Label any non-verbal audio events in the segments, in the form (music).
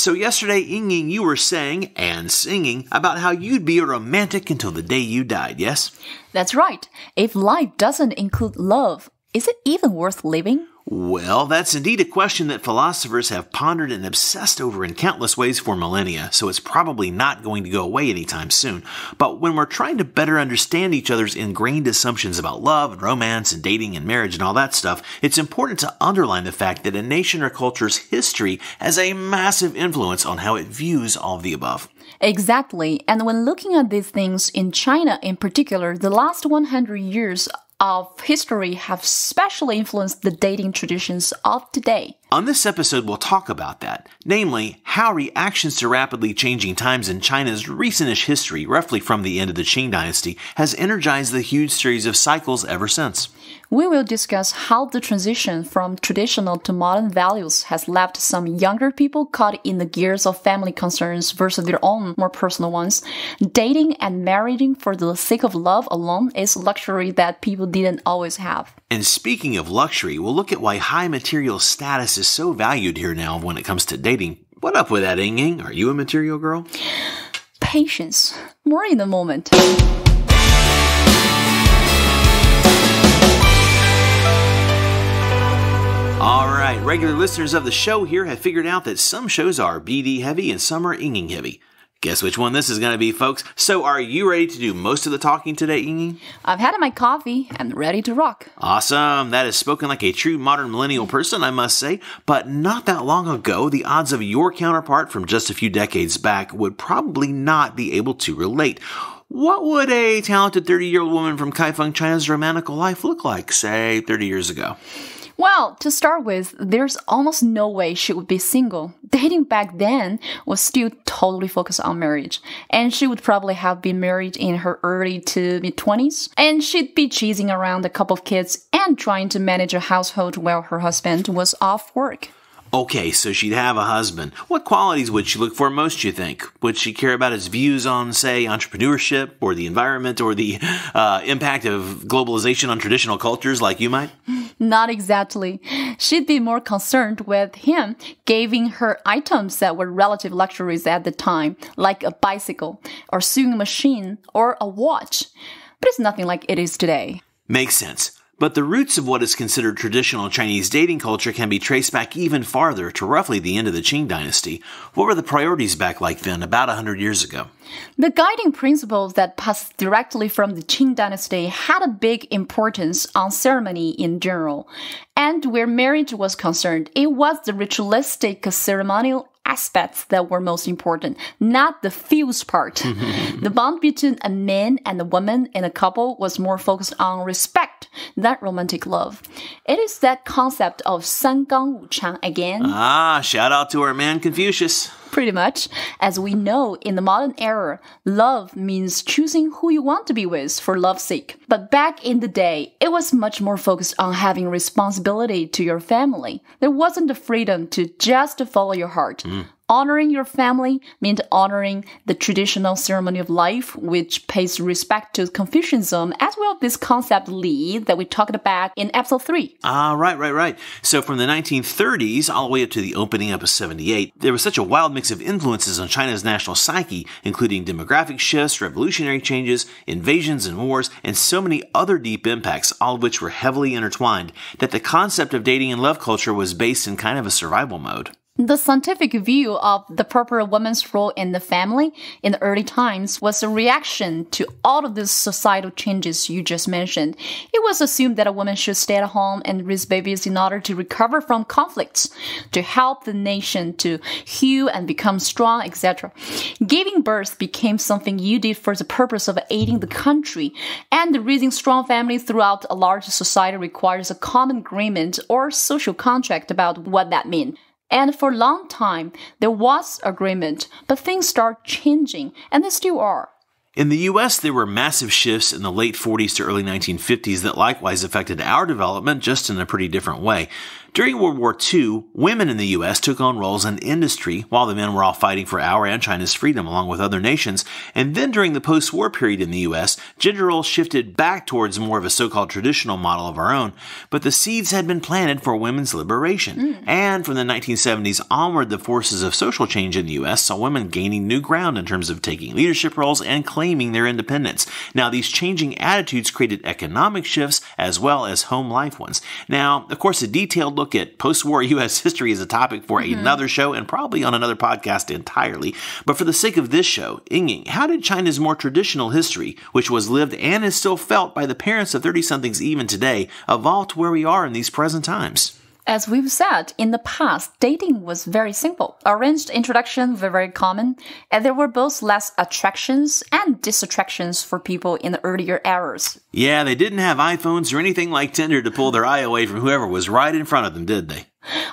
So, yesterday, Ying Ying, you were saying and singing about how you'd be a romantic until the day you died, yes? That's right. If life doesn't include love, is it even worth living? Well, that's indeed a question that philosophers have pondered and obsessed over in countless ways for millennia, so it's probably not going to go away anytime soon. But when we're trying to better understand each other's ingrained assumptions about love and romance and dating and marriage and all that stuff, it's important to underline the fact that a nation or culture's history has a massive influence on how it views all of the above. Exactly. And when looking at these things in China in particular, the last 100 years of history have specially influenced the dating traditions of today. On this episode, we'll talk about that, namely, how reactions to rapidly changing times in China's recentish history, roughly from the end of the Qing dynasty, has energized the huge series of cycles ever since. We will discuss how the transition from traditional to modern values has left some younger people caught in the gears of family concerns versus their own more personal ones. Dating and marrying for the sake of love alone is luxury that people didn't always have. And speaking of luxury, we'll look at why high material status is so valued here now when it comes to dating. What up with that, Ying Ying? Are you a material girl? Patience. More in a moment. All right, regular listeners of the show here have figured out that some shows are BD heavy and some are Ying heavy. Guess which one this is going to be, folks. So, are you ready to do most of the talking today, Ying? I've had my coffee and ready to rock. Awesome. That is spoken like a true modern millennial person, I must say. But not that long ago, the odds of your counterpart from just a few decades back would probably not be able to relate. What would a talented 30 year old woman from Kaifeng, China's romantical life look like, say, 30 years ago? Well, to start with, there's almost no way she would be single. Dating back then was still totally focused on marriage. And she would probably have been married in her early to mid 20s. And she'd be chasing around a couple of kids and trying to manage a household while her husband was off work. Okay, so she'd have a husband. What qualities would she look for most, you think? Would she care about his views on, say, entrepreneurship or the environment or the uh, impact of globalization on traditional cultures like you might? Not exactly. She'd be more concerned with him giving her items that were relative luxuries at the time, like a bicycle, or sewing machine, or a watch. But it's nothing like it is today. Makes sense. But the roots of what is considered traditional Chinese dating culture can be traced back even farther to roughly the end of the Qing dynasty. What were the priorities back like then, about a hundred years ago? The guiding principles that passed directly from the Qing dynasty had a big importance on ceremony in general. And where marriage was concerned, it was the ritualistic ceremonial aspects that were most important, not the feels part. (laughs) the bond between a man and a woman in a couple was more focused on respect than romantic love. It is that concept of 三纲五常 again. Ah, shout out to our man Confucius. Pretty much. As we know, in the modern era, love means choosing who you want to be with for love's sake. But back in the day, it was much more focused on having responsibility to your family. There wasn't the freedom to just follow your heart. Mm. Honoring your family meant honoring the traditional ceremony of life, which pays respect to Confucianism, as well as this concept Li that we talked about in episode 3. Ah, right, right, right. So from the 1930s all the way up to the opening up of 78, there was such a wild mix of influences on China's national psyche, including demographic shifts, revolutionary changes, invasions and wars, and so many other deep impacts, all of which were heavily intertwined, that the concept of dating and love culture was based in kind of a survival mode. The scientific view of the proper woman's role in the family in the early times was a reaction to all of these societal changes you just mentioned. It was assumed that a woman should stay at home and raise babies in order to recover from conflicts, to help the nation to heal and become strong, etc. Giving birth became something you did for the purpose of aiding the country, and raising strong families throughout a large society requires a common agreement or social contract about what that means. And for a long time, there was agreement, but things start changing, and they still are. In the US, there were massive shifts in the late 40s to early 1950s that likewise affected our development just in a pretty different way. During World War II, women in the U.S. took on roles in industry while the men were all fighting for our and China's freedom along with other nations. And then during the post-war period in the U.S., gender roles shifted back towards more of a so-called traditional model of our own. But the seeds had been planted for women's liberation. Mm. And from the 1970s onward, the forces of social change in the U.S. saw women gaining new ground in terms of taking leadership roles and claiming their independence. Now, these changing attitudes created economic shifts as well as home life ones. Now, of course, a detailed look at post war U.S. (laughs) history as a topic for mm-hmm. another show and probably on another podcast entirely. But for the sake of this show, Ying how did China's more traditional history, which was lived and is still felt by the parents of 30 somethings even today, evolve to where we are in these present times? As we've said, in the past, dating was very simple. Arranged introductions were very common, and there were both less attractions and distractions for people in the earlier eras. Yeah, they didn't have iPhones or anything like Tinder to pull their eye away from whoever was right in front of them, did they?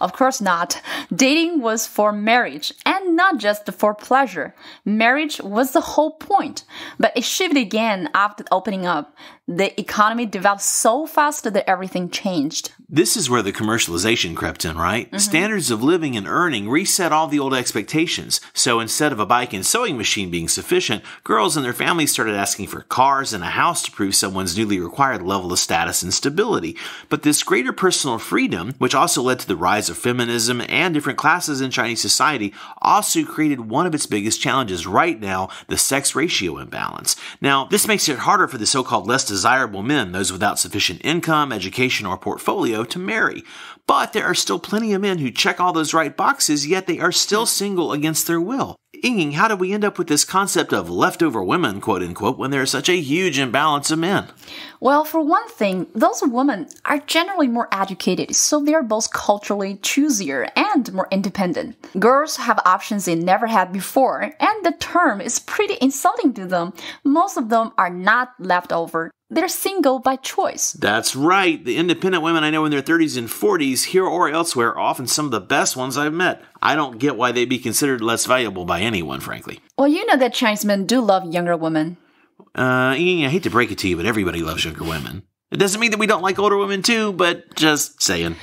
Of course not. Dating was for marriage and not just for pleasure. Marriage was the whole point. But it shifted again after opening up. The economy developed so fast that everything changed. This is where the commercialization crept in, right? Mm-hmm. Standards of living and earning reset all the old expectations. So instead of a bike and sewing machine being sufficient, girls and their families started asking for cars and a house to prove someone's newly required level of status and stability. But this greater personal freedom, which also led to the rise of feminism and different classes in Chinese society, also created one of its biggest challenges right now, the sex ratio imbalance. Now, this makes it harder for the so-called less desirable men, those without sufficient income, education, or portfolio, to marry. But there are still plenty of men who check all those right boxes, yet they are still single against their will. Ying, how do we end up with this concept of leftover women, quote unquote, when there's such a huge imbalance of men? Well, for one thing, those women are generally more educated, so they're both culturally choosier and more independent. Girls have options they never had before, and the term is pretty insulting to them. Most of them are not leftover. They're single by choice. That's right. The independent women I know in their 30s and 40s, here or elsewhere, are often some of the best ones I've met. I don't get why they'd be considered less valuable by anyone, frankly. Well, you know that Chinese men do love younger women. Uh, I hate to break it to you, but everybody loves younger women. It doesn't mean that we don't like older women too, but just saying.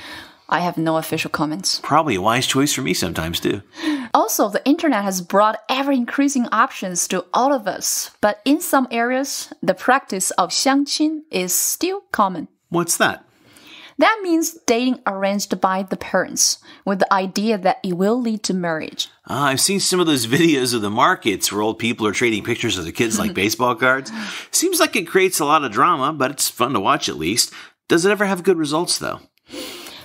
I have no official comments. Probably a wise choice for me sometimes too. Also, the internet has brought ever increasing options to all of us, but in some areas, the practice of xiangqin is still common. What's that? That means dating arranged by the parents, with the idea that it will lead to marriage. Uh, I've seen some of those (laughs) videos of the markets where old people are trading pictures of their kids like (laughs) baseball cards. Seems like it creates a lot of drama, but it's fun to watch at least. Does it ever have good results, though?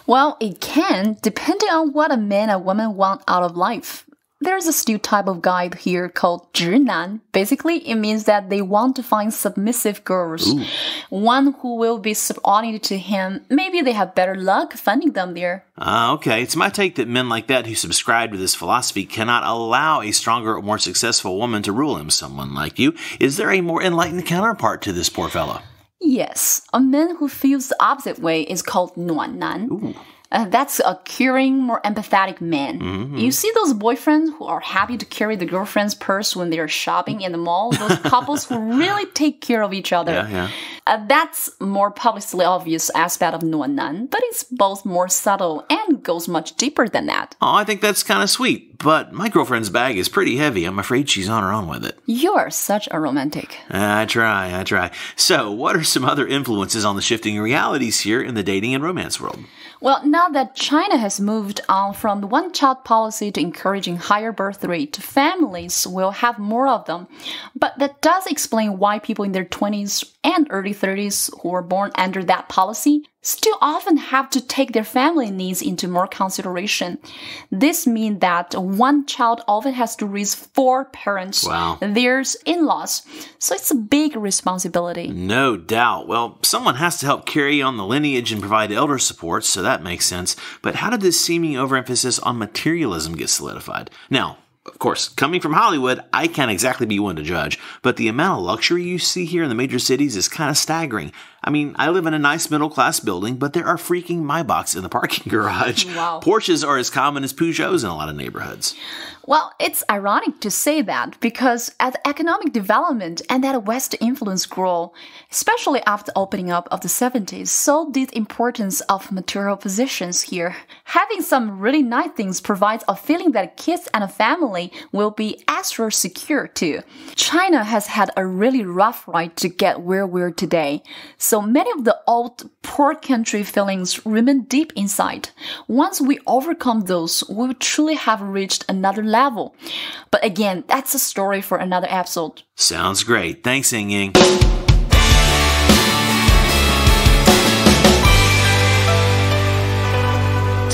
Well, it can, depending on what a man and woman want out of life. There's a still type of guy here called 直男. Basically, it means that they want to find submissive girls. Ooh. One who will be subordinated to him. Maybe they have better luck finding them there. Ah, uh, okay. It's my take that men like that who subscribe to this philosophy cannot allow a stronger or more successful woman to rule him. Someone like you. Is there a more enlightened counterpart to this poor fellow? Yes, a man who feels the opposite way is called 暖男. Uh, that's a caring, more empathetic man. Mm-hmm. You see those boyfriends who are happy to carry the girlfriend's purse when they're shopping in the mall? Those (laughs) couples who really take care of each other. Yeah, yeah. Uh, that's more publicly obvious aspect of Nuannan, but it's both more subtle and goes much deeper than that. Oh, I think that's kind of sweet, but my girlfriend's bag is pretty heavy. I'm afraid she's on her own with it. You're such a romantic. I try, I try. So, what are some other influences on the shifting realities here in the dating and romance world? Well, now that China has moved on from the one child policy to encouraging higher birth rate, families will have more of them. But that does explain why people in their 20s and early 30s who were born under that policy still often have to take their family needs into more consideration. This means that one child often has to raise four parents. Wow. There's in-laws. So it's a big responsibility. No doubt. Well, someone has to help carry on the lineage and provide elder support, so that makes sense. But how did this seeming overemphasis on materialism get solidified? Now, of course, coming from Hollywood, I can't exactly be one to judge, but the amount of luxury you see here in the major cities is kind of staggering. I mean, I live in a nice middle class building, but there are freaking Maybachs in the parking (laughs) garage. Wow. Porsches are as common as Peugeots in a lot of neighborhoods. Well, it's ironic to say that because as economic development and that West influence grow, especially after the opening up of the 70s, so did importance of material possessions here. Having some really nice things provides a feeling that kids and a family will be extra secure too. China has had a really rough ride to get where we're today, so many of the old poor country feelings remain deep inside. Once we overcome those, we will truly have reached another level level. But again, that's a story for another episode. Sounds great. Thanks, Ying Ying.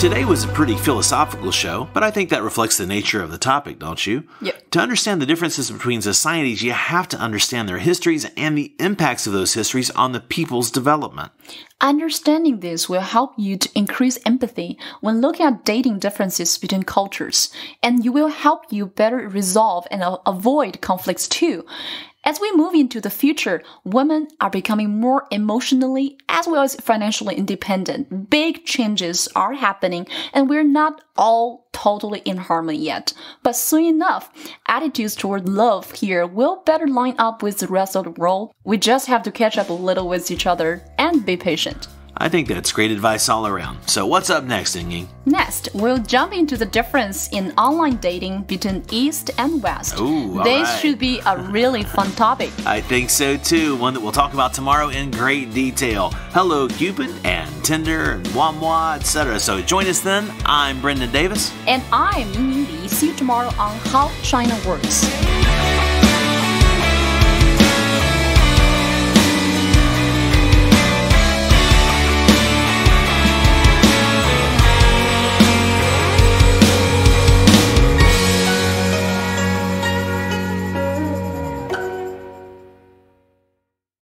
Today was a pretty philosophical show, but I think that reflects the nature of the topic, don't you? Yep. To understand the differences between societies, you have to understand their histories and the impacts of those histories on the people's development. Understanding this will help you to increase empathy when looking at dating differences between cultures, and you will help you better resolve and avoid conflicts too. As we move into the future, women are becoming more emotionally as well as financially independent. Big changes are happening and we're not all totally in harmony yet. But soon enough, attitudes toward love here will better line up with the rest of the world. We just have to catch up a little with each other and be patient. I think that's great advice all around. So, what's up next, Ying Next, we'll jump into the difference in online dating between East and West. Ooh, this right. should be a really fun topic. (laughs) I think so too. One that we'll talk about tomorrow in great detail. Hello, Cupid and Tinder and Wamwa, etc. So join us then. I'm Brendan Davis. And I'm Ying Li. See you tomorrow on How China Works.